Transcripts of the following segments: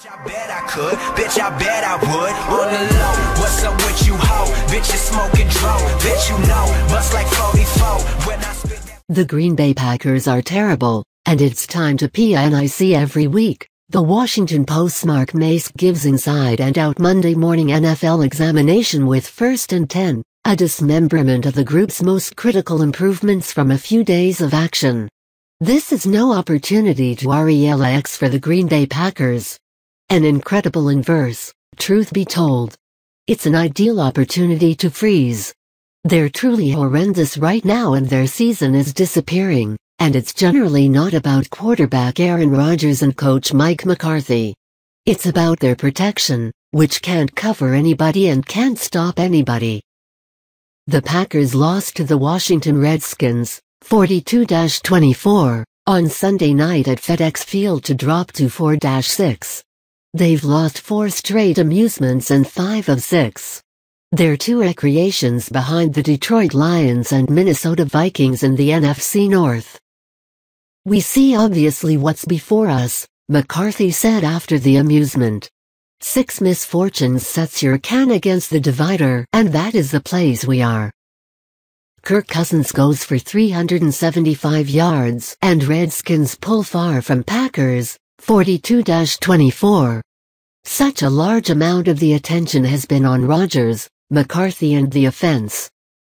I bet I could, bitch, I bet I would. On the low, what's up with you? Bitch, you smoking bitch, you know, bust like 44 when I spit that. The Green Bay Packers are terrible, and it's time to PNIC every week. The Washington Post's Mark Maske gives inside and out Monday morning NFL examination with first and 10, a dismemberment of the group's most critical improvements from a few days of action. This is no opportunity to RELX for the Green Bay Packers. An incredible inverse, truth be told. It's an ideal opportunity to freeze. They're truly horrendous right now and their season is disappearing, and it's generally not about quarterback Aaron Rodgers and coach Mike McCarthy. It's about their protection, which can't cover anybody and can't stop anybody. The Packers lost to the Washington Redskins, 42-24, on Sunday night at FedEx Field to drop to 4-6. They've lost four straight amusements and five of six. They're two recreations behind the Detroit Lions and Minnesota Vikings in the NFC North. We see obviously what's before us, McCarthy said after the amusement. Six misfortunes sets your can against the divider, and that is the place we are. Kirk Cousins goes for 375 yards, and Redskins pull far from Packers, 42-24. Such a large amount of the attention has been on Rodgers, McCarthy and the offense.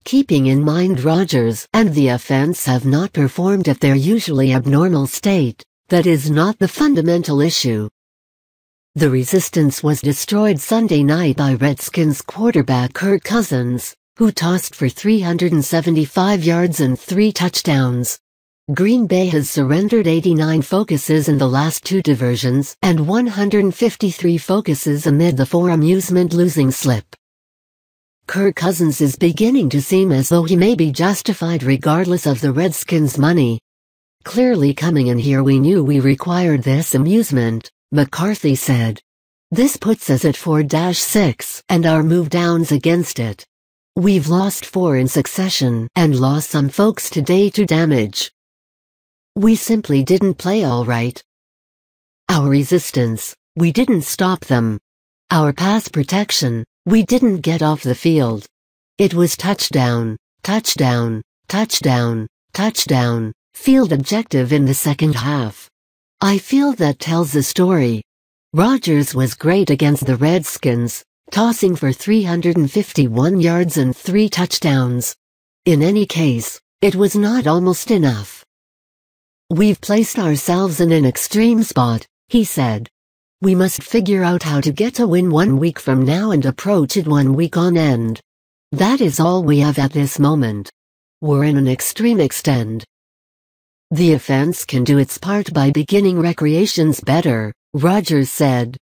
Keeping in mind Rodgers and the offense have not performed at their usually abnormal state, that is not the fundamental issue. The resistance was destroyed Sunday night by Redskins quarterback Kirk Cousins, who tossed for 375 yards and three touchdowns. Green Bay has surrendered 89 focuses in the last two diversions and 153 focuses amid the four amusement losing slip. Kirk Cousins is beginning to seem as though he may be justified regardless of the Redskins' money. Clearly coming in here we knew we required this amusement, McCarthy said. This puts us at 4-6 and our move downs against it. We've lost four in succession and lost some folks today to damage. We simply didn't play all right. Our resistance, we didn't stop them. Our pass protection, we didn't get off the field. It was touchdown, touchdown, touchdown, touchdown, field objective in the second half. I feel that tells the story. Rodgers was great against the Redskins, tossing for 351 yards and three touchdowns. In any case, it was not almost enough. We've placed ourselves in an extreme spot, he said. We must figure out how to get a win one week from now and approach it one week on end. That is all we have at this moment. We're in an extreme extend. The offense can do its part by beginning recreations better, Rodgers said.